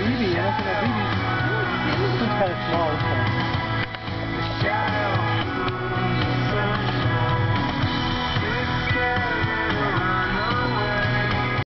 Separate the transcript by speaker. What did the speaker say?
Speaker 1: BB, and that's a BB. It's kind of small.